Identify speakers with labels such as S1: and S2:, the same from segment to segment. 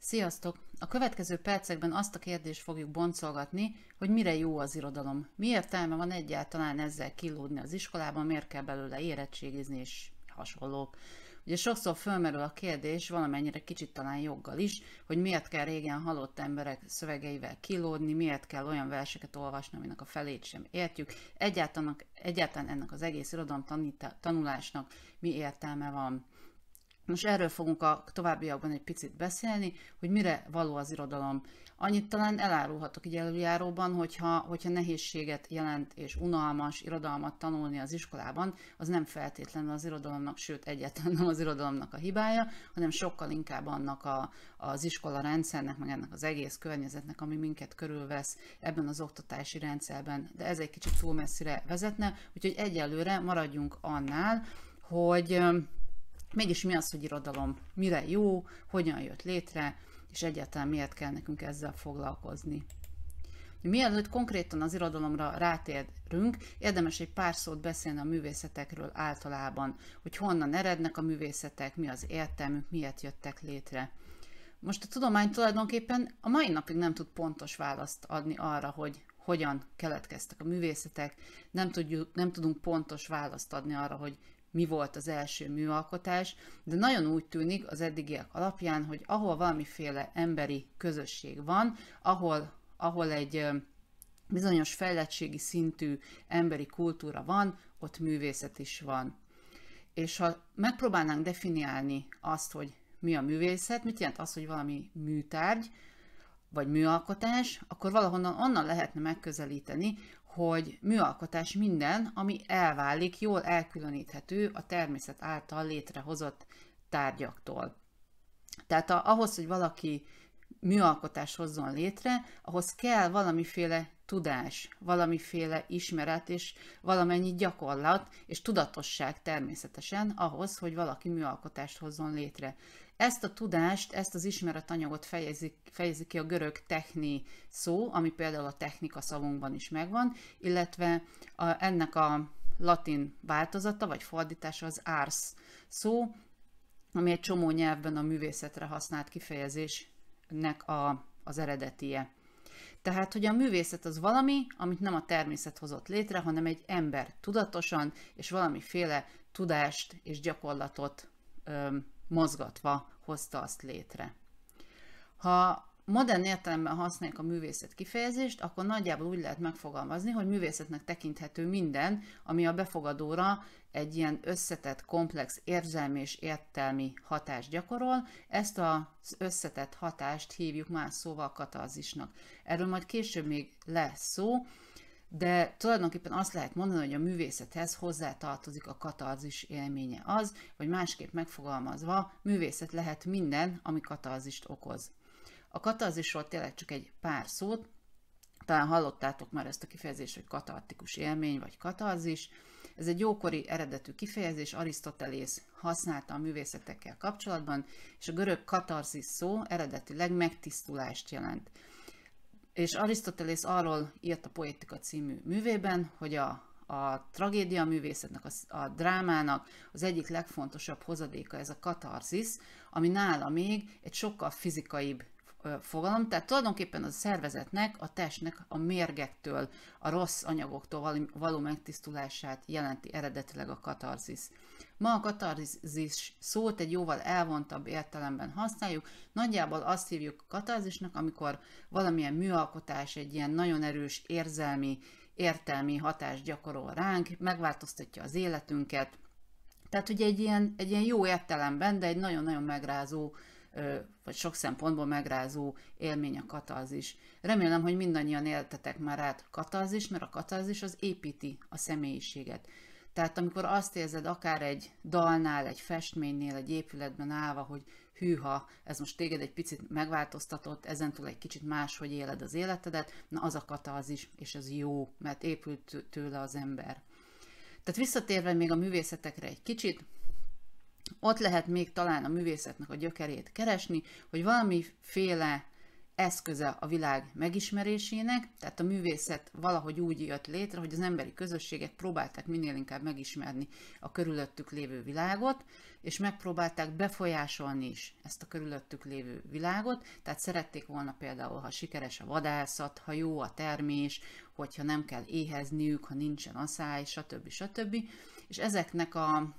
S1: Sziasztok! A következő percekben azt a kérdést fogjuk boncolgatni, hogy mire jó az irodalom. Mi értelme van egyáltalán ezzel kilódni az iskolában, miért kell belőle érettségizni és hasonlók. Ugye sokszor fölmerül a kérdés, valamennyire kicsit talán joggal is, hogy miért kell régen halott emberek szövegeivel kilódni, miért kell olyan verseket olvasni, aminek a felét sem értjük. Egyáltalán, egyáltalán ennek az egész irodalom tanulásnak mi értelme van. Most erről fogunk a továbbiakban egy picit beszélni, hogy mire való az irodalom. Annyit talán elárulhatok így előjáróban, hogyha, hogyha nehézséget jelent és unalmas irodalmat tanulni az iskolában, az nem feltétlenül az irodalomnak, sőt egyáltalán nem az irodalomnak a hibája, hanem sokkal inkább annak a, az iskola rendszernek, meg ennek az egész környezetnek, ami minket körülvesz ebben az oktatási rendszerben. De ez egy kicsit túl messzire vezetne, úgyhogy egyelőre maradjunk annál, hogy mégis mi az, hogy irodalom, mire jó, hogyan jött létre, és egyáltalán miért kell nekünk ezzel foglalkozni. Mielőtt konkrétan az irodalomra rátérünk, érdemes egy pár szót beszélni a művészetekről általában, hogy honnan erednek a művészetek, mi az értelmük, miért jöttek létre. Most a tudomány tulajdonképpen a mai napig nem tud pontos választ adni arra, hogy hogyan keletkeztek a művészetek, nem, tudjuk, nem tudunk pontos választ adni arra, hogy mi volt az első műalkotás, de nagyon úgy tűnik az eddigiek alapján, hogy ahol valamiféle emberi közösség van, ahol, ahol egy bizonyos fejlettségi szintű emberi kultúra van, ott művészet is van. És ha megpróbálnánk definiálni azt, hogy mi a művészet, mit jelent az, hogy valami műtárgy, vagy műalkotás, akkor valahonnan onnan lehetne megközelíteni, hogy műalkotás minden, ami elválik, jól elkülöníthető a természet által létrehozott tárgyaktól. Tehát ahhoz, hogy valaki műalkotás hozzon létre, ahhoz kell valamiféle tudás, valamiféle ismeret és valamennyi gyakorlat és tudatosság természetesen ahhoz, hogy valaki műalkotást hozzon létre. Ezt a tudást, ezt az ismeretanyagot fejezik, fejezik ki a görög techni szó, ami például a technika szavunkban is megvan, illetve a, ennek a latin változata vagy fordítása az ars szó, ami egy csomó nyelvben a művészetre használt kifejezésnek a, az eredetie. Tehát, hogy a művészet az valami, amit nem a természet hozott létre, hanem egy ember tudatosan és valamiféle tudást és gyakorlatot öm, mozgatva hozta azt létre. Ha modern értelemben használjuk a művészet kifejezést, akkor nagyjából úgy lehet megfogalmazni, hogy művészetnek tekinthető minden, ami a befogadóra egy ilyen összetett, komplex érzelmi és értelmi hatást gyakorol. Ezt az összetett hatást hívjuk más szóval katarzisnak. Erről majd később még lesz szó, de tulajdonképpen azt lehet mondani, hogy a művészethez hozzátartozik a katarzis élménye az, vagy másképp megfogalmazva, művészet lehet minden, ami katarzist okoz. A katarzisról tényleg csak egy pár szót, talán hallottátok már ezt a kifejezést, hogy katartikus élmény, vagy katarzis. Ez egy jókori eredetű kifejezés, Arisztotelész használta a művészetekkel kapcsolatban, és a görög katarzis szó eredetileg megtisztulást jelent. És Arisztotelész arról írt a Poetika című művében, hogy a, a tragédia művészetnek, a, a drámának az egyik legfontosabb hozadéka ez a katarzis, ami nála még egy sokkal fizikaibb fogalom, tehát tulajdonképpen a szervezetnek, a testnek a mérgektől, a rossz anyagoktól való megtisztulását jelenti eredetileg a katarzis. Ma a katarzis szót egy jóval elvontabb értelemben használjuk, nagyjából azt hívjuk katarzisnak, amikor valamilyen műalkotás egy ilyen nagyon erős érzelmi, értelmi hatást gyakorol ránk, megváltoztatja az életünket, tehát ugye egy ilyen, egy ilyen jó értelemben, de egy nagyon-nagyon megrázó vagy sok szempontból megrázó élmény a katarzis. Remélem, hogy mindannyian éltetek már át katarzis, mert a katarzis az építi a személyiséget. Tehát amikor azt érzed akár egy dalnál, egy festménynél, egy épületben állva, hogy hűha, ez most téged egy picit megváltoztatott, ezentúl egy kicsit máshogy éled az életedet, na az a katarzis, és ez jó, mert épült tőle az ember. Tehát visszatérve még a művészetekre egy kicsit, ott lehet még talán a művészetnek a gyökerét keresni, hogy valamiféle eszköze a világ megismerésének, tehát a művészet valahogy úgy jött létre, hogy az emberi közösségek próbálták minél inkább megismerni a körülöttük lévő világot, és megpróbálták befolyásolni is ezt a körülöttük lévő világot, tehát szerették volna például, ha sikeres a vadászat, ha jó a termés, hogyha nem kell éhezniük, ha nincsen asszály, stb. stb. És ezeknek a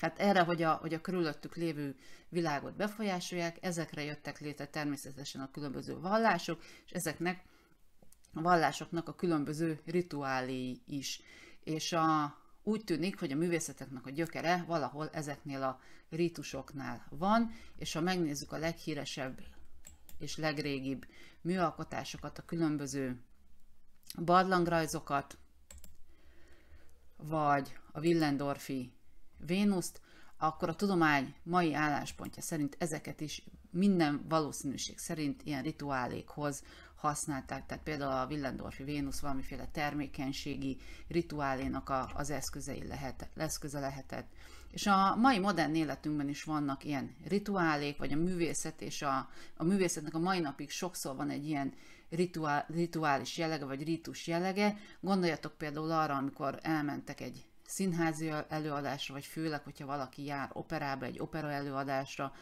S1: Hát erre, hogy a, hogy a körülöttük lévő világot befolyásolják, ezekre jöttek létre természetesen a különböző vallások, és ezeknek a vallásoknak a különböző rituáléi is. És a, úgy tűnik, hogy a művészeteknek a gyökere valahol ezeknél a ritusoknál van, és ha megnézzük a leghíresebb és legrégibb műalkotásokat, a különböző barlangrajzokat, vagy a Willendorfi Vénuszt, akkor a tudomány mai álláspontja szerint ezeket is minden valószínűség szerint ilyen rituálékhoz használták, tehát például a Willendorfi Vénusz valamiféle termékenységi rituálénak a, az eszközei lehet, eszköze lehetett. És a mai modern életünkben is vannak ilyen rituálék, vagy a művészet, és a, a művészetnek a mai napig sokszor van egy ilyen rituál, rituális jellege, vagy ritus jellege. Gondoljatok például arra, amikor elmentek egy színházi előadásra, vagy főleg, hogyha valaki jár operába, egy opera előadásra,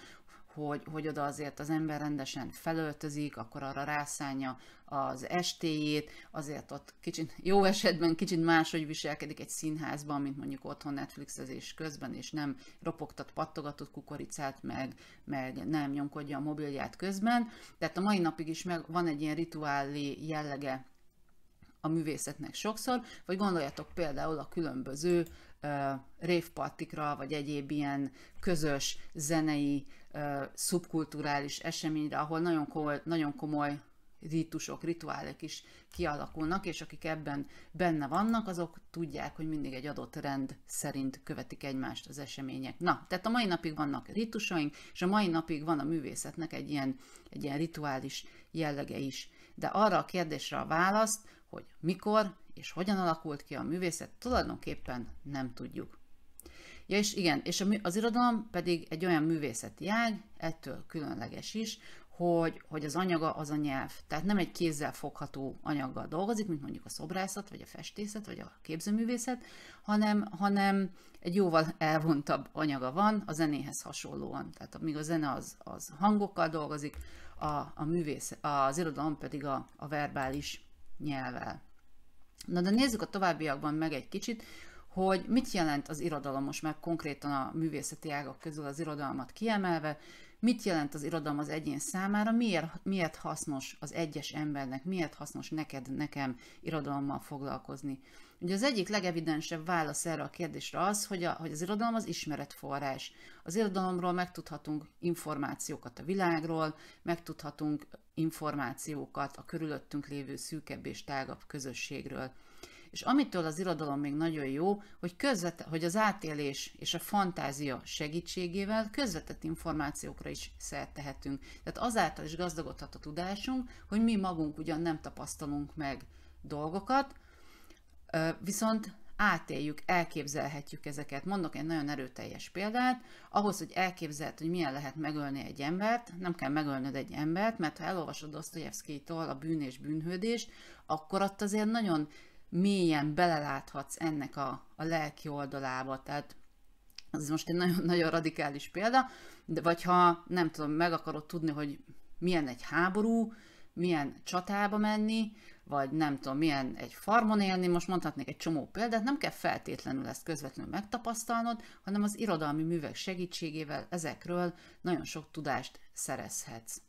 S1: hogy, hogy oda azért az ember rendesen felöltözik, akkor arra rászánja az estéjét, azért ott kicsit, jó esetben kicsit máshogy viselkedik egy színházban, mint mondjuk otthon Netflixezés közben, és nem ropogtat, pattogatott kukoricát, meg, meg nem nyomkodja a mobilját közben. Tehát a mai napig is meg van egy ilyen rituáli jellege a művészetnek sokszor, vagy gondoljatok például a különböző révpartikra, vagy egyéb ilyen közös zenei, uh, szubkulturális eseményre, ahol nagyon komoly, nagyon komoly ritusok, rituálek is kialakulnak, és akik ebben benne vannak, azok tudják, hogy mindig egy adott rend szerint követik egymást az események. Na, tehát a mai napig vannak ritusaink, és a mai napig van a művészetnek egy ilyen, egy ilyen rituális jellege is. De arra a kérdésre a választ, hogy mikor és hogyan alakult ki a művészet, tulajdonképpen nem tudjuk. Ja, és igen, és az irodalom pedig egy olyan művészeti ág, ettől különleges is, hogy, hogy az anyaga az a nyelv. Tehát nem egy kézzel fogható anyaggal dolgozik, mint mondjuk a szobrászat, vagy a festészet, vagy a képzőművészet, hanem, hanem egy jóval elvontabb anyaga van a zenéhez hasonlóan. Tehát amíg a zene az, az hangokkal dolgozik, a, a művész, az irodalom pedig a, a verbális nyelvvel. Na de nézzük a továbbiakban meg egy kicsit, hogy mit jelent az irodalom, most meg konkrétan a művészeti ágak közül az irodalmat kiemelve, mit jelent az irodalom az egyén számára, miért, miért hasznos az egyes embernek, miért hasznos neked, nekem irodalommal foglalkozni. Ugye az egyik legevidensebb válasz erre a kérdésre az, hogy, a, hogy az irodalom az ismeretforrás. Az irodalomról megtudhatunk információkat a világról, megtudhatunk információkat a körülöttünk lévő szűkebb és tágabb közösségről. És amitől az irodalom még nagyon jó, hogy, közvet, hogy az átélés és a fantázia segítségével közvetett információkra is szert tehetünk. Tehát azáltal is gazdagodhat a tudásunk, hogy mi magunk ugyan nem tapasztalunk meg dolgokat, viszont átéljük, elképzelhetjük ezeket. Mondok egy nagyon erőteljes példát, ahhoz, hogy elképzeld, hogy milyen lehet megölni egy embert, nem kell megölnöd egy embert, mert ha elolvasod Dostoyevsky-tól a bűn és bűnhődést, akkor ott azért nagyon mélyen beleláthatsz ennek a, a lelki oldalába. Tehát ez most egy nagyon, nagyon radikális példa, de vagy ha nem tudom, meg akarod tudni, hogy milyen egy háború, milyen csatába menni, vagy nem tudom, milyen egy farmon élni, most mondhatnék egy csomó példát, nem kell feltétlenül ezt közvetlenül megtapasztalnod, hanem az irodalmi művek segítségével ezekről nagyon sok tudást szerezhetsz.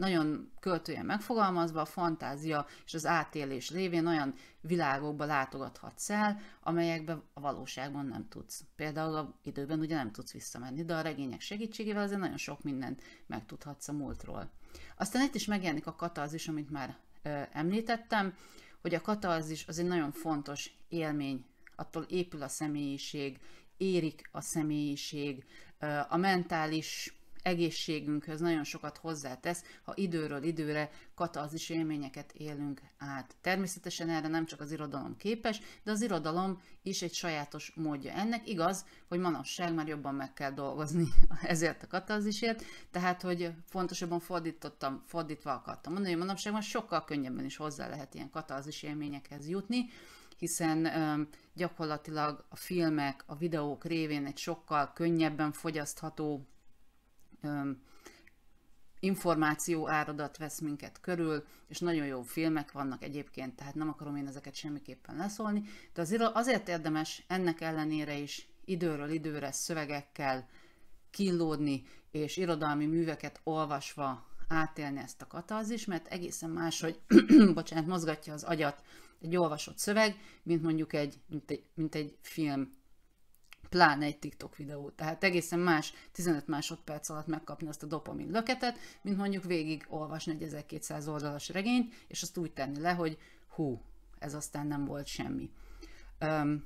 S1: Nagyon költően megfogalmazva, a fantázia és az átélés lévén olyan világokba látogathatsz el, amelyekbe a valóságban nem tudsz. Például a időben ugye nem tudsz visszamenni, de a regények segítségével azért nagyon sok mindent megtudhatsz a múltról. Aztán itt is megjelenik a katarzis, amit már említettem, hogy a katarzis az egy nagyon fontos élmény, attól épül a személyiség, érik a személyiség, a mentális egészségünkhöz nagyon sokat hozzátesz, ha időről időre katarzis élményeket élünk át. Természetesen erre nem csak az irodalom képes, de az irodalom is egy sajátos módja ennek. Igaz, hogy manapság már jobban meg kell dolgozni ezért a katarzisért, tehát, hogy fontosabban fordítottam, fordítva akartam mondani, hogy manapság már sokkal könnyebben is hozzá lehet ilyen katarzis élményekhez jutni, hiszen gyakorlatilag a filmek, a videók révén egy sokkal könnyebben fogyasztható információ áradat vesz minket körül, és nagyon jó filmek vannak egyébként, tehát nem akarom én ezeket semmiképpen leszólni, de azért, azért érdemes ennek ellenére is időről időre szövegekkel kínlódni, és irodalmi műveket olvasva átélni ezt a katarzis, mert egészen más, hogy bocsánat, mozgatja az agyat egy olvasott szöveg, mint mondjuk egy, mint egy, mint egy film, pláne egy TikTok videó. Tehát egészen más 15 másodperc alatt megkapni azt a dopamin löketet, mint mondjuk végig olvasni egy 1200 oldalas regényt, és azt úgy tenni le, hogy hú, ez aztán nem volt semmi. Um,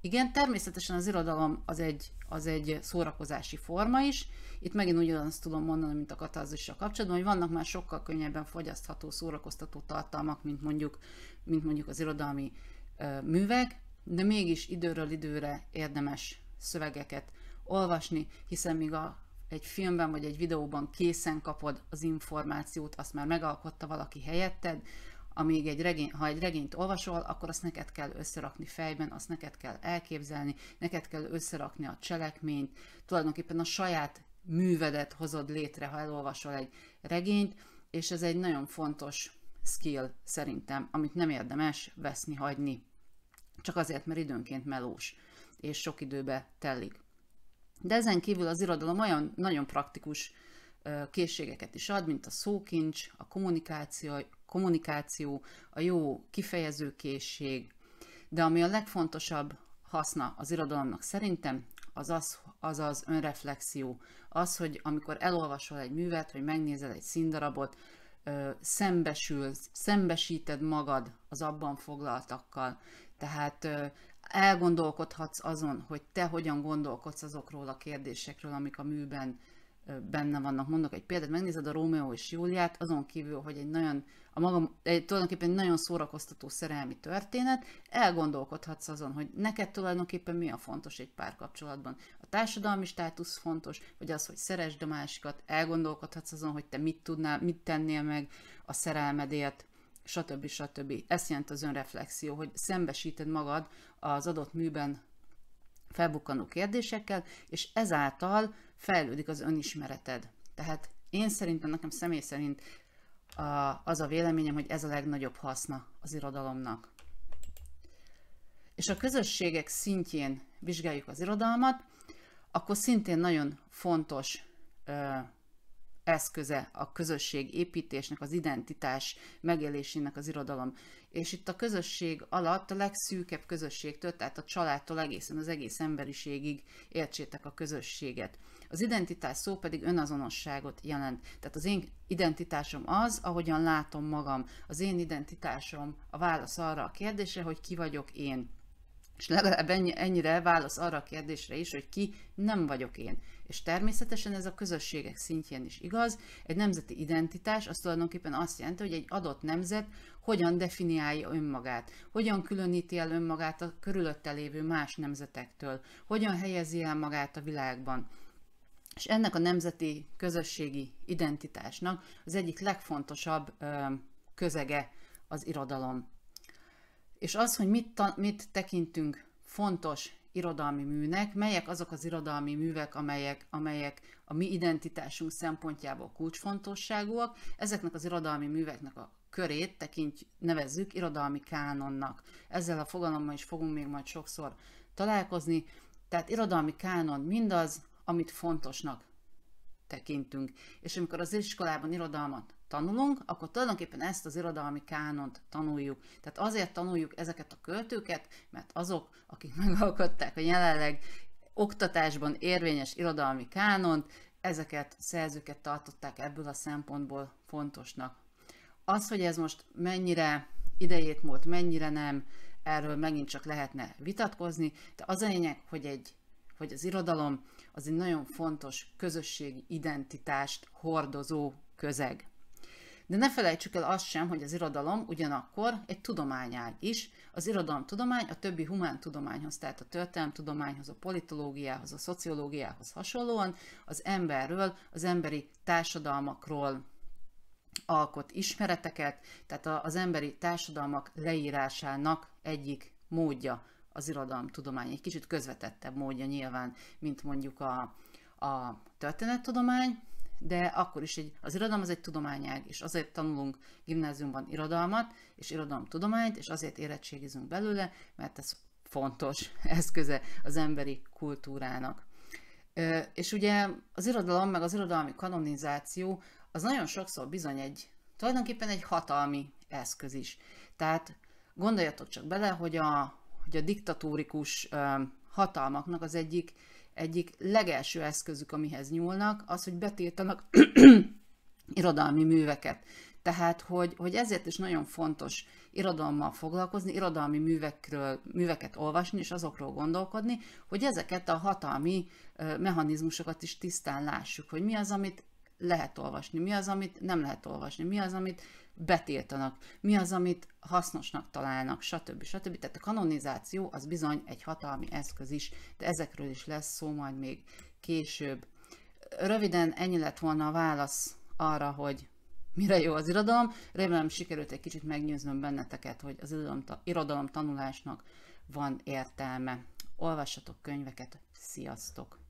S1: igen, természetesen az irodalom az egy, az egy szórakozási forma is. Itt megint ugyanazt tudom mondani, mint a katarzissal kapcsolatban, hogy vannak már sokkal könnyebben fogyasztható, szórakoztató tartalmak, mint mondjuk, mint mondjuk az irodalmi ö, művek, de mégis időről időre érdemes szövegeket olvasni, hiszen míg a, egy filmben vagy egy videóban készen kapod az információt, azt már megalkotta valaki helyetted, amíg egy regény, ha egy regényt olvasol, akkor azt neked kell összerakni fejben, azt neked kell elképzelni, neked kell összerakni a cselekményt, tulajdonképpen a saját művedet hozod létre, ha elolvasol egy regényt, és ez egy nagyon fontos skill szerintem, amit nem érdemes veszni, hagyni. Csak azért, mert időnként melós, és sok időbe telik. De ezen kívül az irodalom olyan nagyon praktikus készségeket is ad, mint a szókincs, a kommunikáció, kommunikáció, a jó kifejezőkészség, de ami a legfontosabb haszna az irodalomnak szerintem, az az, az az önreflexió. Az, hogy amikor elolvasol egy művet, vagy megnézel egy színdarabot, szembesülsz, szembesíted magad az abban foglaltakkal. Tehát elgondolkodhatsz azon, hogy te hogyan gondolkodsz azokról a kérdésekről, amik a műben benne vannak. Mondok egy példát, megnézed a Rómeó és Júliát, azon kívül, hogy egy nagyon, a magam, egy, tulajdonképpen egy nagyon szórakoztató szerelmi történet, elgondolkodhatsz azon, hogy neked tulajdonképpen mi a fontos egy párkapcsolatban. A társadalmi státusz fontos, vagy az, hogy szeresd a másikat, elgondolkodhatsz azon, hogy te mit tudnál, mit tennél meg a szerelmedért, stb. stb. Ez jelent az önreflexió, hogy szembesíted magad az adott műben felbukkanó kérdésekkel, és ezáltal fejlődik az önismereted. Tehát én szerintem, nekem személy szerint az a véleményem, hogy ez a legnagyobb haszna az irodalomnak. És a közösségek szintjén vizsgáljuk az irodalmat, akkor szintén nagyon fontos eszköze a közösség építésnek, az identitás megélésének az irodalom. És itt a közösség alatt a legszűkebb közösségtől, tehát a családtól egészen az egész emberiségig értsétek a közösséget. Az identitás szó pedig önazonosságot jelent. Tehát az én identitásom az, ahogyan látom magam. Az én identitásom a válasz arra a kérdésre, hogy ki vagyok én. És legalább ennyi, ennyire válasz arra a kérdésre is, hogy ki nem vagyok én. És természetesen ez a közösségek szintjén is igaz. Egy nemzeti identitás az tulajdonképpen azt jelenti, hogy egy adott nemzet hogyan definiálja önmagát, hogyan különíti el önmagát a körülötte lévő más nemzetektől, hogyan helyezi el magát a világban. És ennek a nemzeti közösségi identitásnak az egyik legfontosabb közege az irodalom. És az, hogy mit, mit tekintünk fontos irodalmi műnek, melyek azok az irodalmi művek, amelyek, amelyek a mi identitásunk szempontjából kulcsfontosságúak, ezeknek az irodalmi műveknek a körét tekint, nevezzük irodalmi kánonnak. Ezzel a fogalommal is fogunk még majd sokszor találkozni. Tehát irodalmi kánon mindaz, amit fontosnak tekintünk. És amikor az iskolában irodalmat tanulunk, akkor tulajdonképpen ezt az irodalmi kánont tanuljuk. Tehát azért tanuljuk ezeket a költőket, mert azok, akik megalkották a jelenleg oktatásban érvényes irodalmi kánont, ezeket szerzőket tartották ebből a szempontból fontosnak. Az, hogy ez most mennyire idejét múlt, mennyire nem, erről megint csak lehetne vitatkozni, de az a lényeg, hogy egy hogy az irodalom az egy nagyon fontos közösségi identitást hordozó közeg. De ne felejtsük el azt sem, hogy az irodalom ugyanakkor egy tudományág is. Az irodalomtudomány a többi humántudományhoz, tehát a történelemtudományhoz, a politológiához, a szociológiához hasonlóan az emberről, az emberi társadalmakról alkot ismereteket, tehát az emberi társadalmak leírásának egyik módja az irodalomtudomány. Egy kicsit közvetettebb módja nyilván, mint mondjuk a, a történettudomány, de akkor is egy, az irodalom az egy tudományág, és azért tanulunk gimnáziumban irodalmat és irodalomtudományt, és azért érettségizünk belőle, mert ez fontos eszköze az emberi kultúrának. És ugye az irodalom, meg az irodalmi kanonizáció az nagyon sokszor bizony egy, tulajdonképpen egy hatalmi eszköz is. Tehát gondoljatok csak bele, hogy a, hogy a diktatórikus hatalmaknak az egyik egyik legelső eszközük, amihez nyúlnak, az, hogy betiltanak irodalmi műveket. Tehát, hogy, hogy ezért is nagyon fontos irodalommal foglalkozni, irodalmi művekről, műveket olvasni, és azokról gondolkodni, hogy ezeket a hatalmi mechanizmusokat is tisztán lássuk, hogy mi az, amit lehet olvasni, mi az, amit nem lehet olvasni, mi az, amit betiltanak, mi az, amit hasznosnak találnak, stb. stb. Tehát a kanonizáció az bizony egy hatalmi eszköz is, de ezekről is lesz szó majd még később. Röviden ennyi lett volna a válasz arra, hogy mire jó az irodalom. Remélem sikerült egy kicsit meggyőznöm benneteket, hogy az irodalom, irodalom tanulásnak van értelme. Olvassatok könyveket, sziasztok!